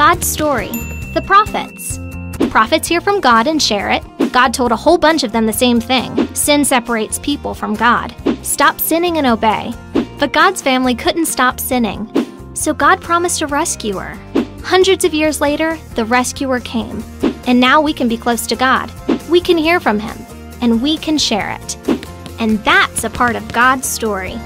God's story The Prophets. Prophets hear from God and share it. God told a whole bunch of them the same thing sin separates people from God. Stop sinning and obey. But God's family couldn't stop sinning. So God promised a rescuer. Hundreds of years later, the rescuer came. And now we can be close to God. We can hear from Him. And we can share it. And that's a part of God's story.